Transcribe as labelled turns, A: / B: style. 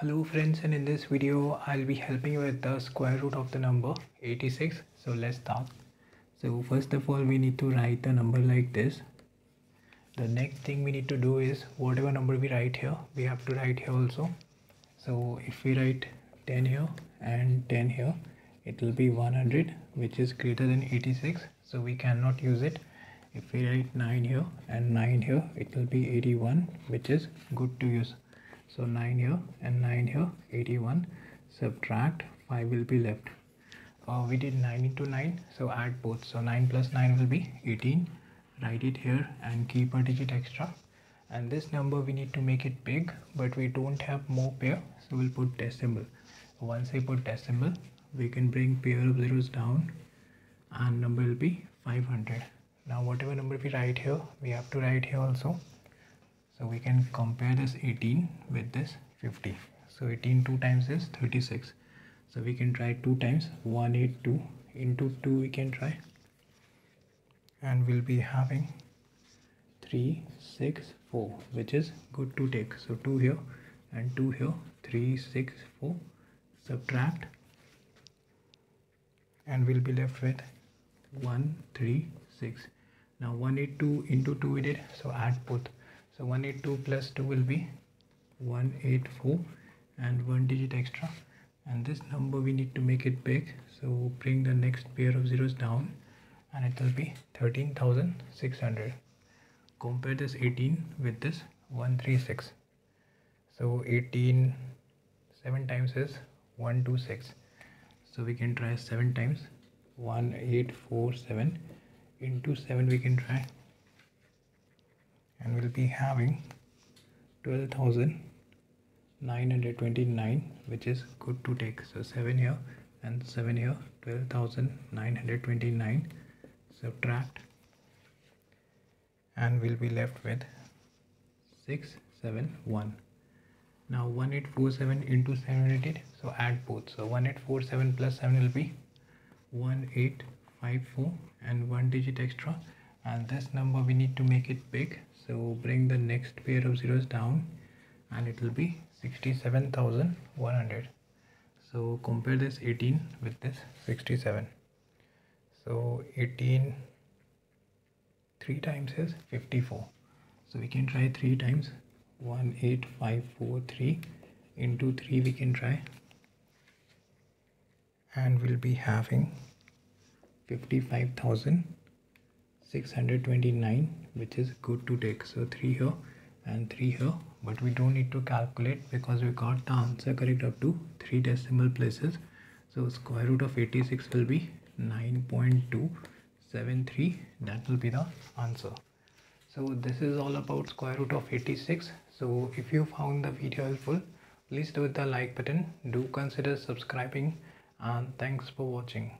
A: Hello friends and in this video I'll be helping you with the square root of the number 86. So let's start. So first of all we need to write the number like this. The next thing we need to do is whatever number we write here we have to write here also. So if we write 10 here and 10 here it will be 100 which is greater than 86 so we cannot use it if we write 9 here and 9 here it will be 81 which is good to use so 9 here and 9 here 81 subtract 5 will be left. Uh, we did 9 into 9 so add both. So 9 plus 9 will be 18 write it here and keep a digit extra. And this number we need to make it big but we don't have more pair so we'll put decimal. Once I put decimal we can bring pair of zeros down and number will be 500 now whatever number we write here we have to write here also so we can compare this 18 with this 50 so 18 two times is 36 so we can try two times 182 into 2 we can try. And we'll be having 3 6 4 which is good to take. So 2 here and 2 here 3 6 4 subtract. And we'll be left with 1 3 6 now 182 into 2 we did. So add both so 182 plus 2 will be 184 and one digit extra. And this number we need to make it big. So bring the next pair of zeros down and it will be 13600 compare this 18 with this 136 so 18 7 times is 126 so we can try 7 times. 1847 into 7 we can try and we'll be having 12,929 which is good to take. So 7 here and 7 here 12,929 subtract and we'll be left with 671 now 1847 into 700 so add both. So 1847 plus 7 will be 1854 and one digit extra. And this number we need to make it big so bring the next pair of zeros down and it will be 67,100 so compare this 18 with this 67 so 18 3 times is 54 so we can try 3 times. 18543 into 3 we can try. And we'll be having 55,629 which is good to take. So 3 here and 3 here but we don't need to calculate because we got the answer correct up to 3 decimal places. So square root of 86 will be 9.273 that will be the answer. So this is all about square root of 86 so if you found the video helpful please do the like button. Do consider subscribing and thanks for watching